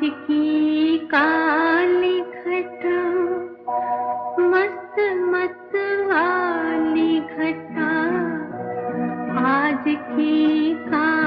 کی کالی گھٹا مست مت والی گھٹا آج کی کالی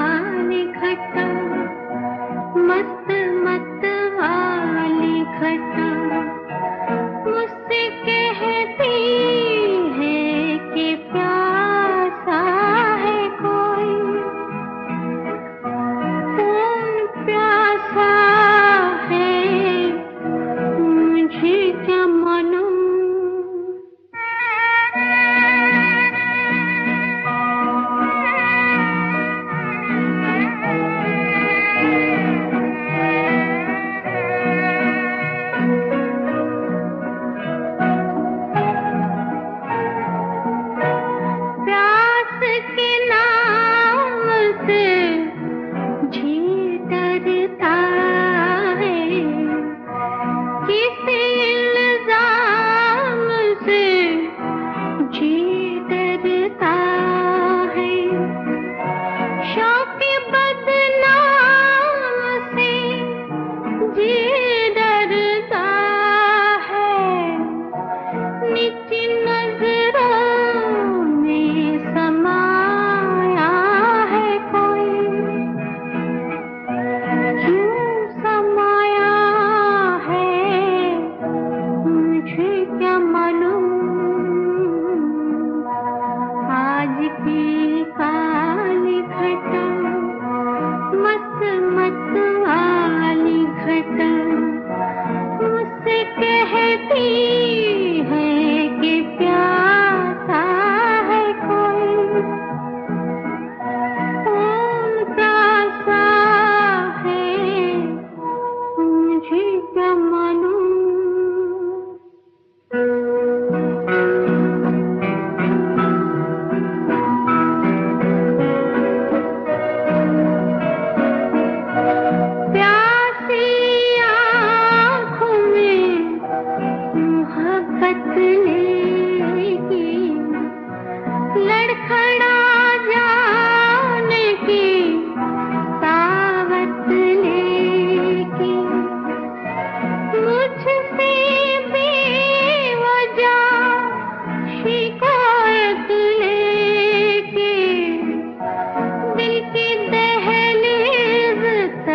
see.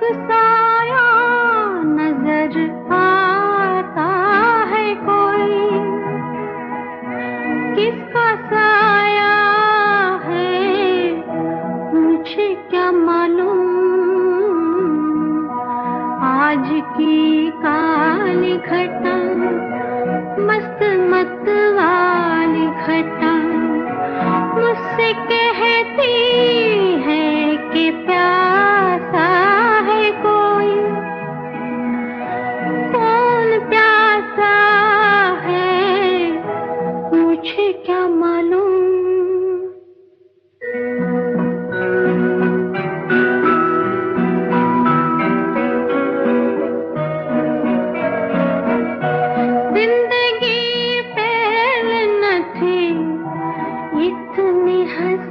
سایہ نظر آتا ہے کوئی۔ کس کا سایہ ہے؟ مجھے کیا معلوم؟ آج کی کالی گھڑی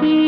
Thank you.